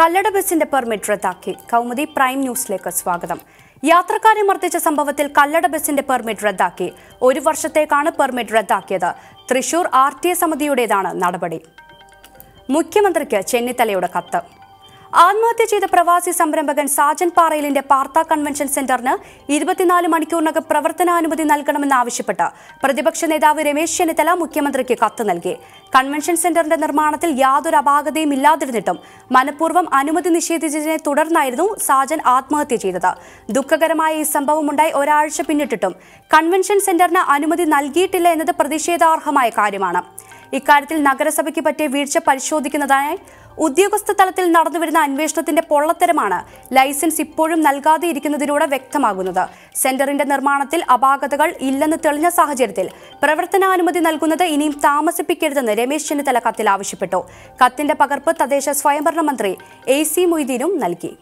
കല്ലട ബസിന്റെ പെർമിറ്റ് റദ്ദാക്കി. കൗമുദി പ്രൈം ന്യൂസിലേക്ക് സ്വാഗതം. യാത്രക്കാരെ മർദ്ദിച്ച സംഭവത്തിൽ കല്ലട ബസിന്റെ പെർമിറ്റ് റദ്ദാക്കി. ഒരു വർഷത്തേക്കാണ് പെർമിറ്റ് റദ്ദാക്കിയത്. തൃശൂർ ആർ സമിതിയുടേതാണ് നടപടി. മുഖ്യമന്ത്രിക്ക് ചെന്നിത്തലയുടെ കത്ത്. ആത്മഹത്യ ചെയ്ത പ്രവാസി സംരംഭകൻ സാജൻ പാറയിലിന്റെ പാർത്ത കൺവെൻഷൻ സെന്ററിന് ഇരുപത്തിനാല് മണിക്കൂറിനകം പ്രവർത്തനാനുമതി നൽകണമെന്നാവശ്യപ്പെട്ട് പ്രതിപക്ഷ നേതാവ് രമേശ് ചെന്നിത്തല മുഖ്യമന്ത്രിക്ക് കത്ത് നൽകി. കൺവെൻഷൻ സെന്ററിന്റെ നിർമ്മാണത്തിൽ യാതൊരു അപാകതയും ഇല്ലാതിരുന്നിട്ടും മനഃപൂർവം അനുമതി നിഷേധിച്ചതിനെ തുടർന്നായിരുന്നു സാജൻ ആത്മഹത്യ ചെയ്തത്. ദുഃഖകരമായ ഈ സംഭവമുണ്ടായി ഒരാഴ്ച പിന്നിട്ടിട്ടും കൺവെൻഷൻ സെന്ററിന് അനുമതി നൽകിയിട്ടില്ല എന്നത് പ്രതിഷേധാർഹമായ കാര്യമാണ്. ഇക്കാര്യത്തിൽ നഗരസഭയ്ക്ക് പറ്റിയ വീഴ്ച പരിശോധിക്കുന്നതായി ഉദ്യോഗസ്ഥ തലത്തിൽ നടന്നുവരുന്ന അന്വേഷണത്തിന്റെ പൊള്ളത്തരമാണ് ലൈസൻസ് ഇപ്പോഴും നൽകാതെ ഇരിക്കുന്നതിലൂടെ വ്യക്തമാകുന്നത്. സെന്ററിന്റെ നിർമ്മാണത്തിൽ അപാകതകൾ ഇല്ലെന്ന് തെളിഞ്ഞ സാഹചര്യത്തിൽ പ്രവർത്തനാനുമതി നൽകുന്നത് ഇനിയും താമസിപ്പിക്കരുതെന്ന് രമേശ് ചെന്നിത്തല കത്തിൽ ആവശ്യപ്പെട്ടു. കത്തിന്റെ പകർപ്പ് തദ്ദേശ സ്വയംഭരണ മന്ത്രി എ സി മൊയ്തീനും നൽകി.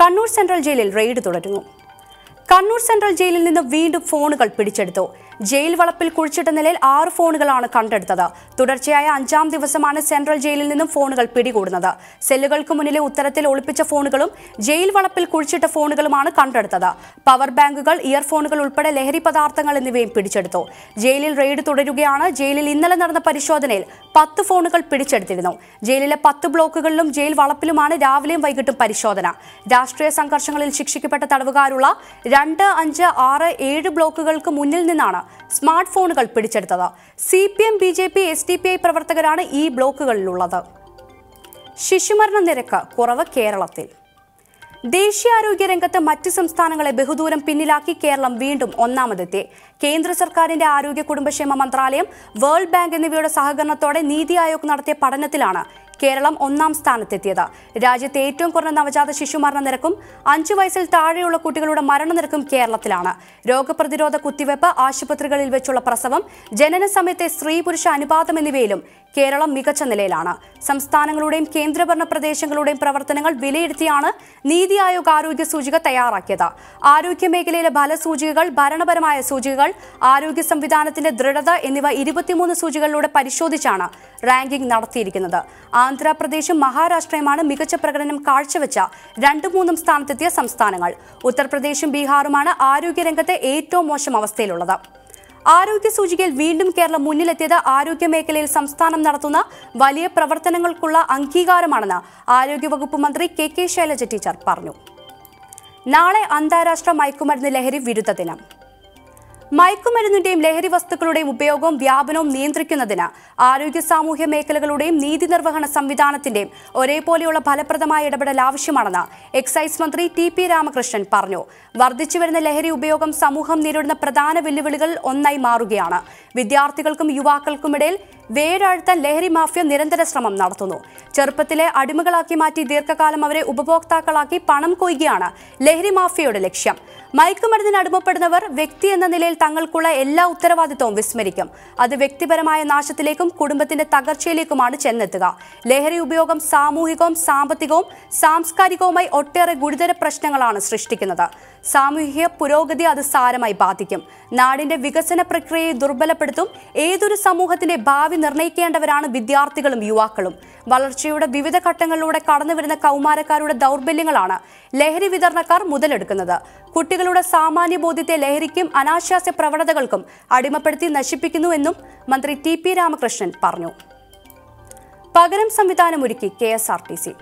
കണ്ണൂർ സെൻട്രൽ ജയിലിൽ റെയ്ഡ് തുടരുന്നു. കണ്ണൂർ സെൻട്രൽ ജയിലിൽ നിന്ന് വീണ്ടും ഫോണുകൾ പിടിച്ചെടുത്തു. ജയിൽ വളപ്പിൽ കുഴിച്ചിട്ട നിലയിൽ ആറ് ഫോണുകളാണ് കണ്ടെടുത്തത്. തുടർച്ചയായ അഞ്ചാം ദിവസമാണ് സെൻട്രൽ ജയിലിൽ നിന്നും ഫോണുകൾ പിടികൂടുന്നത്. സെല്ലുകൾക്ക് മുന്നിലെ ഉത്തരത്തിൽ ഒളിപ്പിച്ച ഫോണുകളും ജയിൽ വളപ്പിൽ കുഴിച്ചിട്ട ഫോണുകളുമാണ് കണ്ടെടുത്തത്. പവർ ബാങ്കുകൾ ഇയർഫോണുകൾ ഉൾപ്പെടെ ലഹരി പദാർത്ഥങ്ങൾ എന്നിവയും പിടിച്ചെടുത്തു. ജയിലിൽ റെയ്ഡ് തുടരുകയാണ്. ജയിലിൽ ഇന്നലെ നടന്ന പരിശോധനയിൽ പത്ത് ഫോണുകൾ പിടിച്ചെടുത്തിരുന്നു. ജയിലിലെ പത്ത് ബ്ലോക്കുകളിലും ജയിൽ വളപ്പിലുമാണ് രാവിലെയും വൈകിട്ടും പരിശോധന. രാഷ്ട്രീയ സംഘർഷങ്ങളിൽ ശിക്ഷിക്കപ്പെട്ട തടവുകാരുള്ള രണ്ട് അഞ്ച് ആറ് ഏഴ് ബ്ലോക്കുകൾക്ക് മുന്നിൽ നിന്നാണ് സ്മാർട്ട് ഫോണുകൾ പിടിച്ചെടുത്തത്. C P M B J P S D P I പ്രവർത്തകരാണ് ഈ ബ്ലോക്കുകളിലുള്ളത്. ശിശുമരണ നിരക്ക് കുറവ് കേരളത്തിൽ. ദേശീയാരോഗ്യ രംഗത്ത് മറ്റ് സംസ്ഥാനങ്ങളെ ബഹുദൂരം പിന്നിലാക്കി കേരളം വീണ്ടും ഒന്നാമതെത്തി. കേന്ദ്ര സർക്കാരിന്റെ ആരോഗ്യ കുടുംബക്ഷേമ മന്ത്രാലയം വേൾഡ് ബാങ്ക് എന്നിവയുടെ സഹകരണത്തോടെ നീതി ആയോഗ് നടത്തിയ പഠനത്തിലാണ് കേരളം ഒന്നാം സ്ഥാനത്തെത്തിയത്. രാജ്യത്തെ ഏറ്റവും കുറഞ്ഞ നവജാത ശിശു നിരക്കും അഞ്ചു വയസ്സിൽ താഴെയുള്ള കുട്ടികളുടെ മരണനിരക്കും കേരളത്തിലാണ്. രോഗപ്രതിരോധ കുത്തിവയ്പ് ആശുപത്രികളിൽ വെച്ചുള്ള പ്രസവം ജനന സമയത്തെ സ്ത്രീ പുരുഷ അനുപാതം എന്നിവയിലും കേരളം മികച്ച നിലയിലാണ്. സംസ്ഥാനങ്ങളുടെയും കേന്ദ്രഭരണ പ്രദേശങ്ങളുടെയും പ്രവർത്തനങ്ങൾ വിലയിരുത്തിയാണ് നീതി ആയോഗ് ആരോഗ്യ സൂചിക തയ്യാറാക്കിയത്. ആരോഗ്യ മേഖലയിലെ ഫലസൂചികകൾ ഭരണപരമായ സൂചികകൾ ആരോഗ്യ സംവിധാനത്തിന്റെ ദൃഢത എന്നിവ ഇരുപത്തിമൂന്ന് സൂചികളിലൂടെ പരിശോധിച്ചാണ് റാങ്കിംഗ് നടത്തിയിരിക്കുന്നത്. ആന്ധ്രാപ്രദേശും മഹാരാഷ്ട്രയുമാണ് മികച്ച പ്രകടനം കാഴ്ചവെച്ച രണ്ടും മൂന്നും സ്ഥാനത്തെത്തിയ സംസ്ഥാനങ്ങൾ. ഉത്തർപ്രദേശും ബീഹാറുമാണ് ആരോഗ്യരംഗത്തെ ഏറ്റവും മോശം അവസ്ഥയിലുള്ളത്. ആരോഗ്യ സൂചികയിൽ വീണ്ടും കേരളം മുന്നിലെത്തിയത് ആരോഗ്യ മേഖലയിൽ സംസ്ഥാനം നടത്തുന്ന വലിയ പ്രവർത്തനങ്ങൾക്കുള്ള അംഗീകാരമാണെന്ന് ആരോഗ്യവകുപ്പ് മന്ത്രി കെ കെ ശൈലജ ടീച്ചർ പറഞ്ഞു. നാളെ അന്താരാഷ്ട്ര മയക്കുമരുന്ന് ലഹരി വിരുദ്ധ ദിനം. മയക്കുമരുന്നിന്റെയും ലഹരി വസ്തുക്കളുടെയും ഉപയോഗവും വ്യാപനവും നിയന്ത്രിക്കുന്നതിന് ആരോഗ്യ സാമൂഹ്യ മേഖലകളുടെയും നീതി നിർവഹണ സംവിധാനത്തിന്റെയും ഒരേപോലെയുള്ള ഫലപ്രദമായ ഇടപെടൽ ആവശ്യമാണെന്ന് എക്സൈസ് മന്ത്രി ടി പി രാമകൃഷ്ണൻ പറഞ്ഞു. വർദ്ധിച്ചുവരുന്ന ലഹരി ഉപയോഗം സമൂഹം നേരിടുന്ന പ്രധാന വെല്ലുവിളികൾ ഒന്നായി മാറുകയാണ്. വിദ്യാർത്ഥികൾക്കും യുവാക്കൾക്കുമിടയിൽ വേരാഴ്ത്താൻ ലഹരി മാഫിയ നിരന്തര ശ്രമം നടത്തുന്നു. ചെറുപ്പത്തിലെ അടിമകളാക്കി മാറ്റി ദീർഘകാലം അവരെ ഉപഭോക്താക്കളാക്കി പണം കൊയ്യുകയാണ് ലഹരി മാഫിയയുടെ ലക്ഷ്യം. മയക്കുമരുന്നിന് അടിമപ്പെടുന്നവർ വ്യക്തി എന്ന നിലയിൽ തങ്ങൾക്കുള്ള എല്ലാ ഉത്തരവാദിത്വവും വിസ്മരിക്കും. അത് വ്യക്തിപരമായ നാശത്തിലേക്കും കുടുംബത്തിന്റെ തകർച്ചയിലേക്കുമാണ് ചെന്നെത്തുക. ലഹരി ഉപയോഗം സാമൂഹികവും സാമ്പത്തികവും സാംസ്കാരികവുമായി ഒട്ടേറെ ഗുരുതര പ്രശ്നങ്ങളാണ് സൃഷ്ടിക്കുന്നത്. സാമൂഹിക പുരോഗതി അത് സാരമായി ബാധിക്കും. നാടിന്റെ വികസന പ്രക്രിയയെ ദുർബലപ്പെടുത്തും. ഏതൊരു സമൂഹത്തിന്റെ ഭാവി നിർണയിക്കേണ്ടവരാണ് വിദ്യാർത്ഥികളും യുവാക്കളും. വളർച്ചയുടെ വിവിധ ഘട്ടങ്ങളിലൂടെ കടന്നുവരുന്ന കൗമാരക്കാരുടെ ദൗർബല്യങ്ങളാണ് ലഹരി വിതരണക്കാർ മുതലെടുക്കുന്നത്. കുട്ടികളുടെ സാമാന്യ ബോധ്യത്തെ ലഹരിക്കും അനാശാസ്യ പ്രവണതകൾക്കും അടിമപ്പെടുത്തി നശിപ്പിക്കുന്നുവെന്നും മന്ത്രി ടി പി രാമകൃഷ്ണൻ പറഞ്ഞു. പകരം സംവിധാനമൊരുക്കി K S R T C.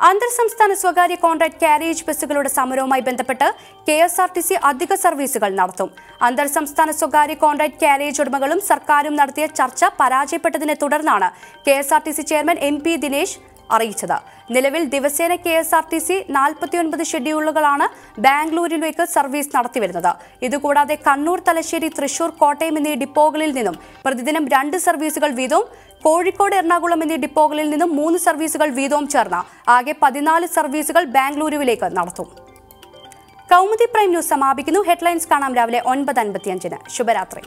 അന്തർ സംസ്ഥാന സ്വകാര്യ കോൺട്രാക്ട് കാരേജ് ബസ്സുകളുടെ സമരവുമായി ബന്ധപ്പെട്ട് K S R T C അധിക സർവീസുകൾ നടത്തും. അന്തർ സംസ്ഥാന സ്വകാര്യ കോൺട്രാക്ട് കാരേജ് ഉടമകളും സർക്കാരും നടത്തിയ ചർച്ച പരാജയപ്പെട്ടതിനെ തുടർന്നാണ് K S R T C chairman M P Dinesh അറിയിച്ചത്. നിലവിൽ ദിവസേന K S R T C നാൽപ്പത്തിയൊൻപത് ഷെഡ്യൂളുകളാണ് ബാംഗ്ലൂരിലേക്ക് സർവീസ് നടത്തിവരുന്നത്. ഇതുകൂടാതെ കണ്ണൂർ തലശ്ശേരി തൃശൂർ കോട്ടയം എന്നീ ഡിപ്പോകളിൽ നിന്നും പ്രതിദിനം രണ്ട് സർവീസുകൾ വീതവും കോഴിക്കോട് എറണാകുളം എന്നീ ഡിപ്പോകളിൽ നിന്നും മൂന്ന് സർവീസുകൾ വീതവും ചേർന്ന ആകെ പതിനാല് സർവീസുകൾ ബാംഗ്ലൂരുവിലേക്ക് നടത്തും. കൗമുദി പ്രൈം ന്യൂസ് സമാപിക്കുന്നു. ഹെഡ്ലൈൻസ് കാണാം രാവിലെ ഒൻപത് അൻപത്തിയഞ്ചിന്. ശുഭരാത്രി.